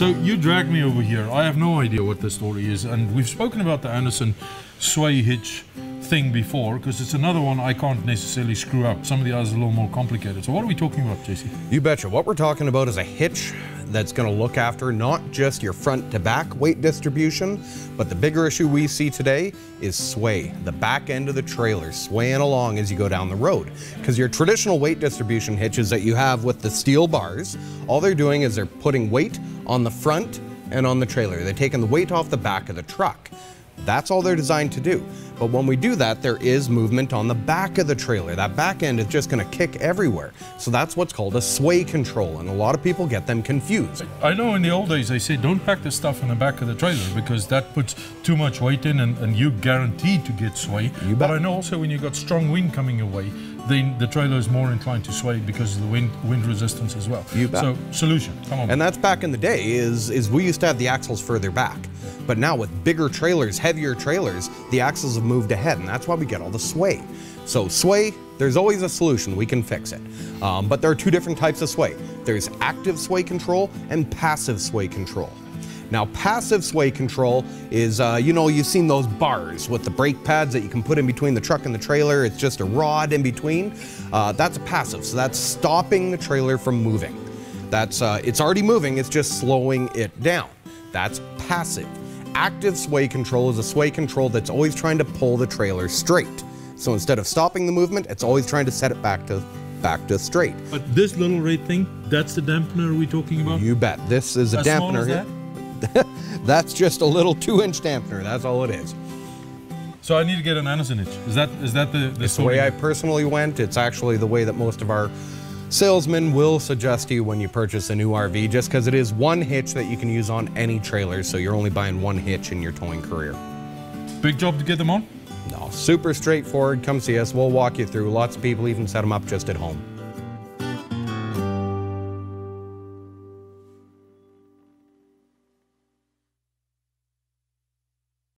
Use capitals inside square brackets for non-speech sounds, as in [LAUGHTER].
So you dragged me over here. I have no idea what the story is, and we've spoken about the Andersen sway hitch thing before because it's another one I can't necessarily screw up. Some of the others are a little more complicated. So what are we talking about, JC? You betcha. What we're talking about is a hitch that's going to look after not just your front to back weight distribution, but the bigger issue we see today is sway, the back end of the trailer swaying along as you go down the road. Because your traditional weight distribution hitches that you have with the steel bars, all they're doing is they're putting weight on the front and on the trailer. They're taking the weight off the back of the truck. That's all they're designed to do. But when we do that, there is movement on the back of the trailer. That back end is just gonna kick everywhere. So that's what's called a sway control, and a lot of people get them confused. I know in the old days they say don't pack the stuff in the back of the trailer because that puts too much weight in and, and you're guaranteed to get sway. You but bet. I know also when you've got strong wind coming your way, then the trailer is more inclined to sway because of the wind wind resistance as well. You bet. So solution, come on. And that's back in the day is is we used to have the axles further back. But now with bigger trailers, heavier trailers, the axles have moved ahead and that's why we get all the sway. So sway, there's always a solution, we can fix it. Um, but there are two different types of sway. There's active sway control and passive sway control. Now, passive sway control is, uh, you know, you've seen those bars with the brake pads that you can put in between the truck and the trailer. It's just a rod in between. Uh, that's a passive, so that's stopping the trailer from moving. That's, uh, it's already moving, it's just slowing it down. That's passive. Active sway control is a sway control that's always trying to pull the trailer straight. So instead of stopping the movement, it's always trying to set it back to back to straight. but this little red thing, that's the dampener we're talking about? You bet. This is a As dampener that? [LAUGHS] That's just a little two-inch dampener. That's all it is. So I need to get an Andersen hitch. Is that is that the, the It's the way I personally went. It's actually the way that most of our salesmen will suggest to you when you purchase a new RV, just because it is one hitch that you can use on any trailer. So you're only buying one hitch in your towing career. Big job to get them on? No, super straightforward. Come see us. We'll walk you through. Lots of people even set them up just at home.